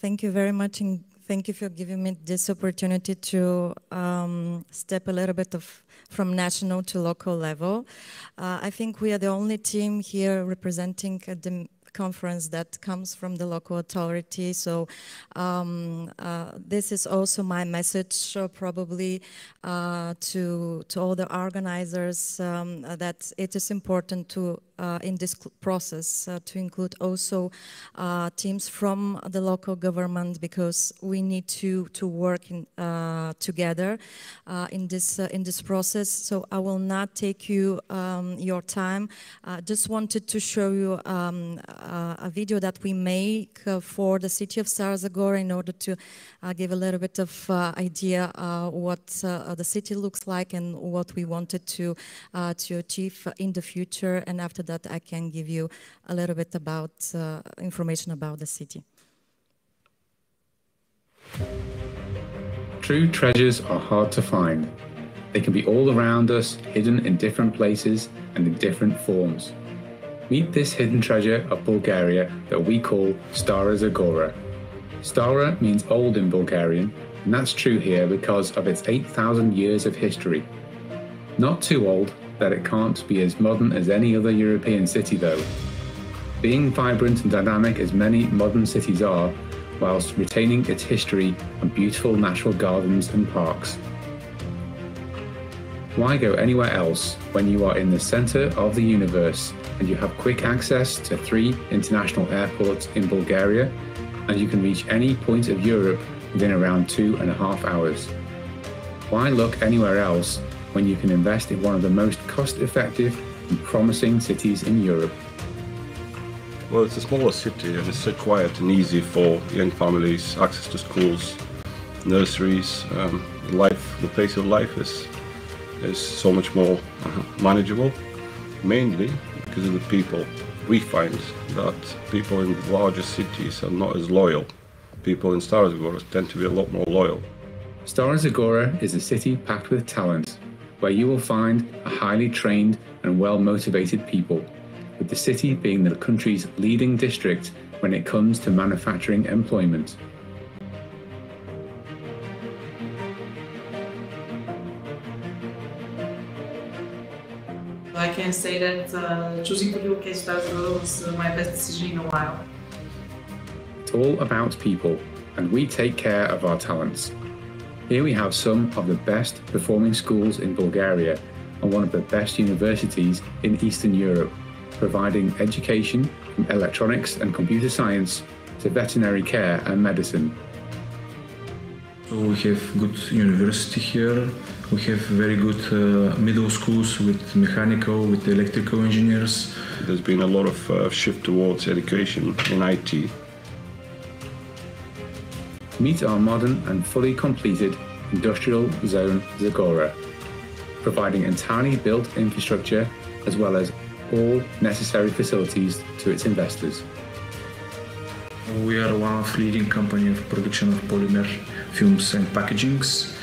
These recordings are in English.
thank you very much and thank you for giving me this opportunity to um, step a little bit of from national to local level. Uh, I think we are the only team here representing the conference that comes from the local authority. So um, uh, this is also my message probably uh, to, to all the organizers um, that it is important to Uh, in this process uh, to include also uh, teams from the local government because we need to to work in, uh, together uh, in this in this process. So I will not take you um, your time. I just wanted to show you um, a video that we make for the city of Stara Zagora in order to give a little bit of idea what the city looks like and what we wanted to to achieve in the future. And after that I can give you a little bit about uh, information about the city. True treasures are hard to find. They can be all around us, hidden in different places and in different forms. Meet this hidden treasure of Bulgaria that we call Stara Zagora. Stara means old in Bulgarian, and that's true here because of its 8,000 years of history. Not too old, that it can't be as modern as any other European city, though. Being vibrant and dynamic as many modern cities are, whilst retaining its history and beautiful natural gardens and parks. Why go anywhere else when you are in the centre of the universe and you have quick access to three international airports in Bulgaria and you can reach any point of Europe within around two and a half hours? Why look anywhere else when you can invest in one of the most cost-effective and promising cities in Europe. Well, it's a smaller city and it's so quiet and easy for young families, access to schools, nurseries, um, life, the pace of life is, is so much more uh, manageable, mainly because of the people. We find that people in larger cities are not as loyal. People in Stara Zagora tend to be a lot more loyal. Stara Zagora is a city packed with talent, where you will find a highly trained and well motivated people, with the city being the country's leading district when it comes to manufacturing employment. I can say that uh, choosing to relocate to was my best decision in a while. It's all about people, and we take care of our talents. Here we have some of the best performing schools in Bulgaria and one of the best universities in Eastern Europe, providing education from electronics and computer science to veterinary care and medicine. So We have good university here. We have very good uh, middle schools with mechanical, with electrical engineers. There's been a lot of uh, shift towards education in IT meet our modern and fully completed industrial zone Zagora, providing entirely built infrastructure as well as all necessary facilities to its investors. We are one of leading company of production of polymer films and packagings.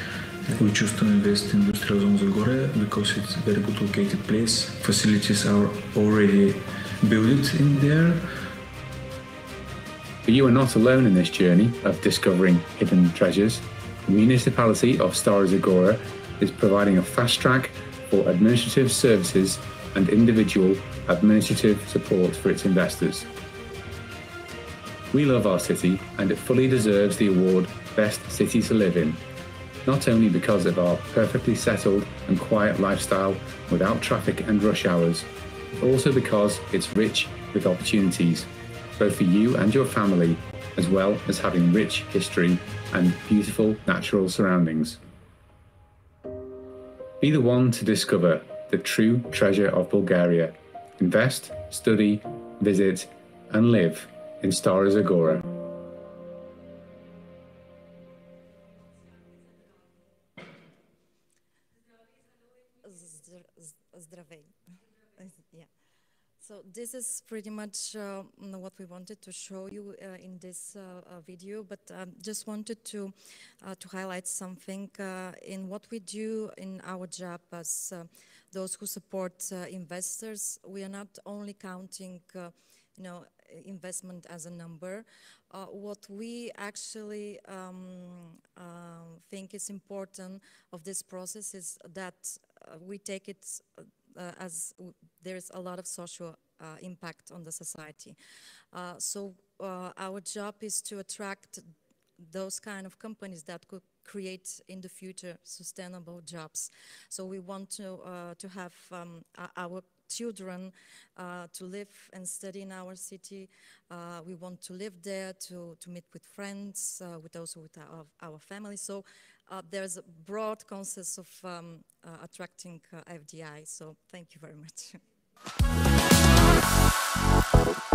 We choose to invest in Industrial Zone Zagora because it's a very good located place. Facilities are already built in there but you are not alone in this journey of discovering hidden treasures. The municipality of Stara Zagora is providing a fast track for administrative services and individual administrative support for its investors. We love our city and it fully deserves the award Best City to Live in, not only because of our perfectly settled and quiet lifestyle without traffic and rush hours, but also because it's rich with opportunities both for you and your family, as well as having rich history and beautiful natural surroundings. Be the one to discover the true treasure of Bulgaria. Invest, study, visit, and live in Stara Zagora. So this is pretty much uh, what we wanted to show you uh, in this uh, uh video, but um, just wanted to uh, to highlight something uh, in what we do in our job as those who support investors. We are not only counting, you know, investment as a number. What we actually um, think is important of this process is that we take it uh, as there's a lot of social uh, impact on the society. Uh, so our job is to attract those kind of companies that could create in the future sustainable jobs. So we want to uh, to have um, our children uh, to live and study in our city. Uh, we want to live there to, to meet with friends, uh, with also with our, our family. So uh, there's a broad concept of um, uh, attracting uh, FDI. So thank you very much. Thank you.